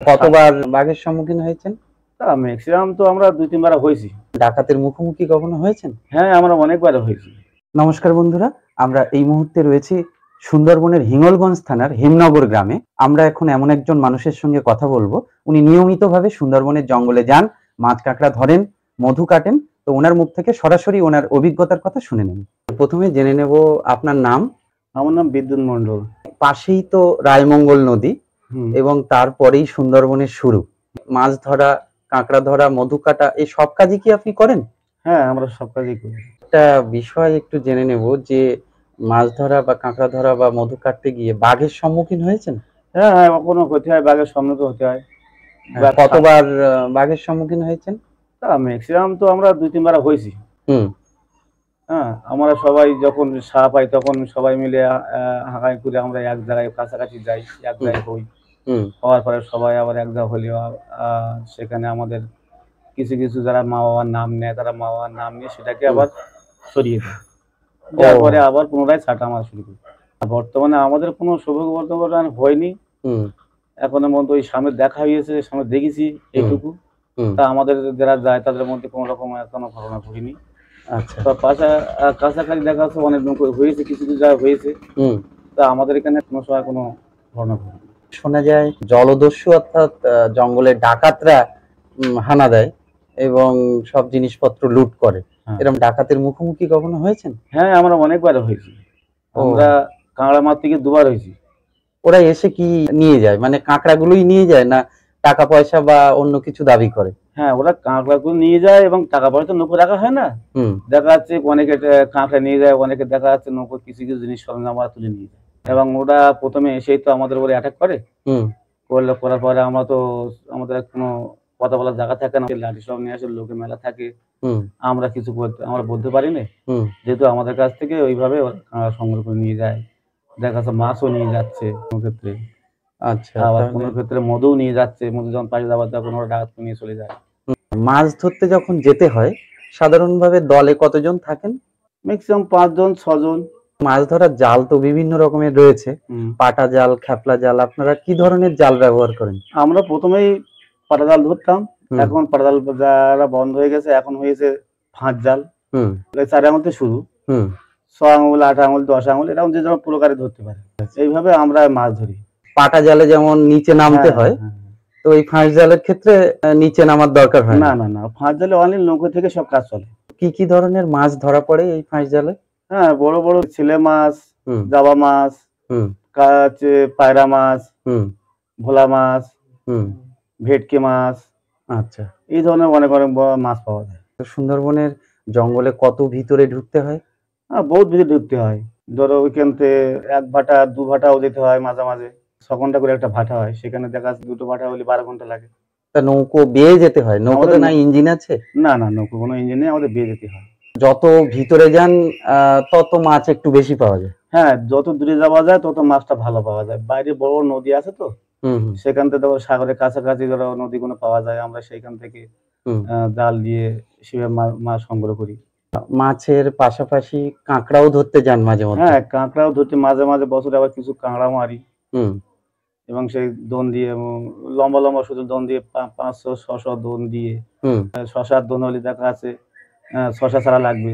কতবার বাঘের সম্মুখীন হয়েছেন? ম্যাক্সিমাম তো আমরা দুই তিনবার হয়েছি। ডাকাতের মুখোমুখি কখনো হয়েছেন? হ্যাঁ আমরা অনেকবার হয়েছি। নমস্কার বন্ধুরা আমরা এই মুহূর্তে রয়েছি সুন্দরবনের হিঙ্গলগঞ্জ থানার হেমনগর গ্রামে। আমরা এখন এমন একজন মানুষের সঙ্গে কথা বলব। উনি নিয়মিতভাবে সুন্দরবনের জঙ্গলে যান মাছ কাঁকড়া ধরেন মধু কাটেন তো ওনার মুখ থেকে সরাসরি ওনার অভিজ্ঞতার কথা শুনে নেব প্রথমে জেনে নেব আপনার নাম। আমার নাম বিদ্যুৎ মন্ডল পাশেই তো রায়মঙ্গল নদী। এবং তারপরেই সুন্দরবনের শুরু। মাছ ধরা কাঁকড়া ধরা মধু কাটা এই সব কাজই কি আপনি করেন? হ্যাঁ আমরা সব কাজই করি। একটা বিষয় একটু জেনে নেব যে মাছ ধরা বা কাঁকড়া ধরা বা মধু কাটতে গিয়ে বাঘের সম্মুখীন হয়েছেন? হ্যাঁ হ্যাঁ কখনো হতে হয় বাঘের তো হতে হয়। কতবার বাঘের সম্মুখীন হয়েছেন? তা ম্যাক্সিমাম তো আমরা দুই তিনবার হয়েছি। হুম। হ্যাঁ আমরা সবাই যখন সাপ পাই তখন সবাই মিলে হাঁকাই করে আমরা এক জায়গায় কাছাকাছি যাই এক জায়গায় হই। হওয়ার পরে সবাই আবার এক জায়গা হলেও সেখানে আমাদের কিছু কিছু যারা মা বাবার নাম নেয় তারা মা বাবার নাম নিয়ে সেটাকে আবার সরিয়ে দেয়। দেওয়ার ও। পরে আবার পুনরায় ছাটা মারা শুরু করি। বর্তমানে আমাদের কোনো সৌভাগ্য বর্তমান হয়নি। হুম। এখনও পর্যন্ত ওই সামনে দেখা হয়েছে সামনে দেখেছি এইটুকু তা আমাদের যারা যায় তাদের মধ্যে কোনো রকম এখনও ঘটনা ঘটিনি। আচ্ছা। পাশা কাছাকাছি দেখা যাচ্ছে অনেক হয়েছে কিছু কিছু জায়গায় হয়েছে। হুম। তা আমাদের এখানে কোনো সময় কোনো ঘটনা ঘটেনি। শোনা যায় জলদস্যু অর্থাৎ জঙ্গলের ডাকাতরা হানা দেয় এবং সব জিনিসপত্র লুট করে। হ্যাঁ। এরকম ডাকাতের মুখোমুখি কখনো হয়েছেন? হ্যাঁ আমরা অনেকবার হয়েছি। আমরা কাঁকড়া মার থেকে দুবার হয়েছি। ওরা এসে কি নিয়ে যায়? মানে কাঁকড়াগুলোই নিয়ে যায় না টাকা পয়সা বা অন্য কিছু দাবি করে? হ্যাঁ ওরা কাঁকড়াগুলো নিয়ে যায় এবং টাকা পয়সা নৌকো রাখা হয় না? দেখা যাচ্ছে অনেকে কাঁকড়া নিয়ে যায় অনেকে দেখা যাচ্ছে নৌকো কিছু কিছু জিনিস সরঞ্জাম ওরা তুলে নিয়ে যায়। এবং ওরা প্রথমে এসেই তো আমাদের উপরে অ্যাটাক করে। হুম। করলে করার পরে আমরা তো আমাদের কোনো কথা বলার জায়গা থাকে না। লাঠি সব নিয়ে আসে লোকে মেলা থাকে। হুম। আমরা কিছু করতে আমরা বলতে পারি না। হুম। যেহেতু আমাদের কাছ থেকে ওইভাবে সংগ্রহ করে নিয়ে যায়। দেখা যাচ্ছে মাছও নিয়ে যাচ্ছে কোনো ক্ষেত্রে। আচ্ছা আবার কোনো ক্ষেত্রে মধুও নিয়ে যাচ্ছে। মধু যখন পাশে যাবার তখন ওরা ডাকাত নিয়ে চলে যায়। মাছ ধরতে যখন যেতে হয় সাধারণভাবে দলে কতজন থাকেন? ম্যাক্সিমাম পাঁচজন ছজন। মাছ ধরার জাল তো বিভিন্ন রকমের রয়েছে। পাটা জাল খ্যাপলা জাল আপনারা কি ধরনের জাল ব্যবহার করেন? আমরা প্রথমেই পাটা জাল ধরতাম। এখন পাটা জাল যারা বন্ধ হয়ে গেছে এখন হয়েছে ফাঁস জাল। চার আঙুল থেকে শুরু। ছ আঙুল আট আঙুল দশ আঙুল এরকম যে যেমন প্রকারে ধরতে পারে। এইভাবে আমরা মাছ ধরি। পাটা জালে যেমন নিচে নামতে হ্যাঁ, হয় হ্যাঁ, তো এই ফাঁস জালের ক্ষেত্রে নিচে নামার দরকার হয় হ্যাঁ। না? না না না। ফাঁস জালে অনলি নৌকো থেকে সব কাজ চলে। কি কি ধরনের মাছ ধরা পড়ে এই ফাঁস জালে? হ্যাঁ বড় বড় ছেলে মাছ জাবা মাছ কাচ পায়রা মাছ ভোলা মাছ ভেটকি মাছ। আচ্ছা। এই ধরনের অনেক অনেক মাছ পাওয়া যায়। তো সুন্দরবনের জঙ্গলে কত ভিতরে ঢুকতে হয়? হ্যাঁ বহুত ভিতরে ঢুকতে হয়। ধরো ওইখান থেকে এক ভাটা দু ভাটাও যেতে হয় মাঝে মাঝে। ছ ঘণ্টা করে একটা ভাটা হয়। সেখানে দেখা যাচ্ছে দুটো ভাটা হলে বারো ঘণ্টা লাগে। তা নৌকো বেয়ে যেতে হয়? নৌকোতে না ইঞ্জিন আছে? না না নৌকো কোনো ইঞ্জিন নেই আমাদের বেয়ে যেতে হয়। যত ভিতরে যান তত মাছ একটু বেশি পাওয়া যায়। হ্যাঁ যত দূরে যাওয়া যায় তত মাছটা ভালো পাওয়া যায়। বাইরে বড় নদী আছে তো সেখান থেকে সাগরের কাছাকাছি ধরো নদীগুলো পাওয়া যায় আমরা সেইখান থেকে জাল দিয়ে সেভাবে মাছ সংগ্রহ করি। মাছের পাশাপাশি কাঁকড়াও ধরতে যান মাঝে মাঝে হ্যাঁ কাঁকড়াও ধরতে মাঝে মাঝে বছরে আবার কিছু কাঁকড়া মারি। হুম। এবং সেই দোন দিয়ে লম্বা লম্বা শুধু দোন দিয়ে পাঁচশো ছশো দোন দিয়ে শশার দোন হলে দেখা আছে শশা ছাড়া লাগবে।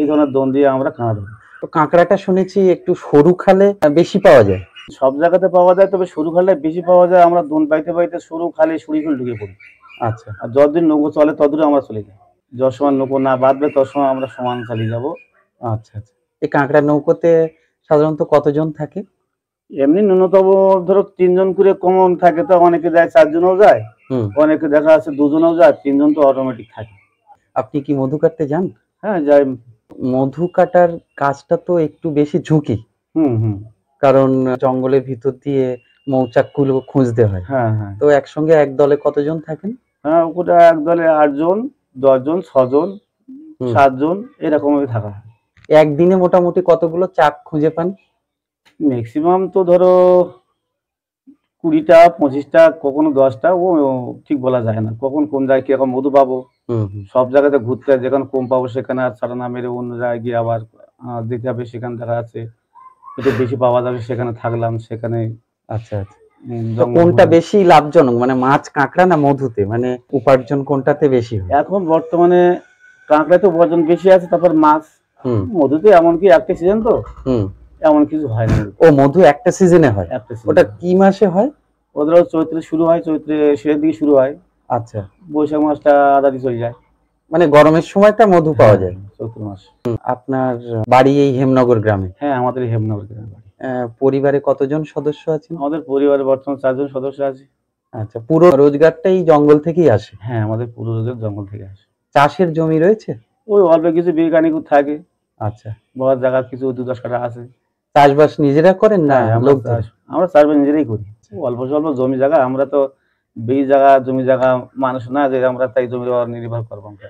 এই ধরনের দোন দিয়ে আমরা কাঁকড়া ধরি। তো কাঁকড়াটা শুনেছি একটু সরু খালে বেশি পাওয়া যায়। সব জায়গাতে পাওয়া যায় তবে সরু খালে বেশি পাওয়া যায় আমরা দোন পাইতে পাইতে সরু খালে সুড়ি ফুল ঢুকে পড়ি। আচ্ছা। আর যতদিন নৌকো চলে ততদিন আমরা চলে যাই। যত সময় নৌকো না বাঁধবে তত সময় আমরা সমান চালিয়ে যাব। আচ্ছা আচ্ছা। এই কাঁকড়া নৌকোতে সাধারণত কতজন থাকে? এমনি ন্যূনতম ধরো তিনজন করে কমন থাকে তো অনেকে যায় চারজনও যায়। হুম। অনেকে দেখা যাচ্ছে দুজনও যায় তিনজন তো অটোমেটিক থাকে। আপনি কি মধু কাটতে যান? হ্যাঁ যাই। মধু কাটার কাজটা তো একটু বেশি ঝুঁকি। হুম হুম। কারণ জঙ্গলের ভিতর দিয়ে মৌচাকগুলো খুঁজতে হয়। হ্যাঁ হ্যাঁ। তো একসঙ্গে এক দলে কতজন থাকেন? হ্যাঁ ওটা এক দলে আটজন দশজন ছজন। সাতজন এরকমই থাকা হয়। একদিনে মোটামুটি কতগুলো চাক খুঁজে পান? ম্যাক্সিমাম তো ধরো কুড়িটা পঁচিশটা কখনো দশটা ও ঠিক বলা যায় না। কখন কোন জায়গায় কীরকম মধু পাবো। সব জায়গাতে ঘুরতে যেখানে কম পাবো সেখানে আর ছাড়া না মেরে অন্য জায়গায় গিয়ে আবার যেতে হবে সেখানে দেখা যাচ্ছে। একটু বেশি পাওয়া যাবে সেখানে থাকলাম সেখানে আচ্ছা আচ্ছা। কোনটা বেশি লাভজনক মানে মাছ কাঁকড়া না মধুতে? মানে উপার্জন কোনটাতে বেশি হয়? এখন বর্তমানে কাঁকড়া তো ওজন বেশি আছে তারপর মাছ মধুতে এমনকি একটা সিজন তো হুম। এমন কিছু হয় না। ও মধু একটা সিজনে হয়? একটা ওটা কি মাসে হয়? ওদের চৈত্রে শুরু হয় চৈত্রে শেষের দিকে শুরু হয়। আচ্ছা। বৈশাখ মাসটা আদা দিয়ে চলে যায়। মানে গরমের সময়টা মধু পাওয়া যায়। চৈত্র মাস। আপনার বাড়ি এই হেমনগর গ্রামে? হ্যাঁ আমাদের হেমনগর গ্রামে বাড়ি। পরিবারে কতজন সদস্য আছেন? আমাদের পরিবারে বর্তমান চারজন সদস্য আছে। আচ্ছা পুরো রোজগারটাই জঙ্গল থেকেই আসে? হ্যাঁ আমাদের পুরো রোজগার জঙ্গল থেকে আসে। চাষের জমি রয়েছে? ওই অল্প কিছু বিঘানিক থাকে। আচ্ছা। বড় জায়গা কিছু দু দশ কাটা আছে। চাষবাস নিজেরা করেন না হ্যাঁ, আমরা আমরা চাষবাস নিজেরাই করি। অল্প স্বল্প জমি জায়গা আমরা তো বেশি জায়গা জমি জায়গা মানুষ না যে আমরা তাই জমির উপর নির্ভর করব আমরা।